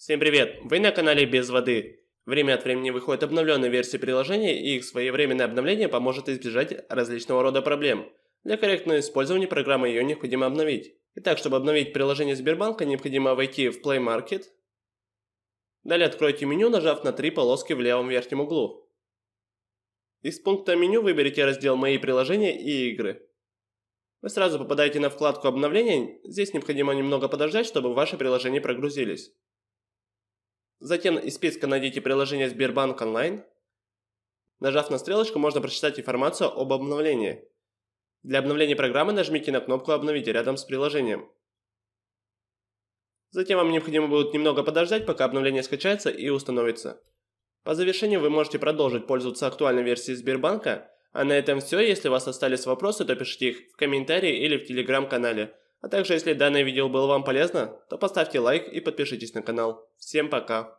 Всем привет! Вы на канале Без Воды. Время от времени выходят обновленные версии приложения, и их своевременное обновление поможет избежать различного рода проблем. Для корректного использования программы ее необходимо обновить. Итак, чтобы обновить приложение Сбербанка, необходимо войти в Play Market. Далее откройте меню, нажав на три полоски в левом верхнем углу. Из пункта меню выберите раздел «Мои приложения и игры». Вы сразу попадаете на вкладку обновления, здесь необходимо немного подождать, чтобы ваши приложения прогрузились. Затем из списка найдите приложение Сбербанк онлайн. Нажав на стрелочку, можно прочитать информацию об обновлении. Для обновления программы нажмите на кнопку «Обновить» рядом с приложением. Затем вам необходимо будет немного подождать, пока обновление скачается и установится. По завершению вы можете продолжить пользоваться актуальной версией Сбербанка, а на этом все. Если у вас остались вопросы, то пишите их в комментарии или в телеграм-канале. А также, если данное видео было вам полезно, то поставьте лайк и подпишитесь на канал. Всем пока!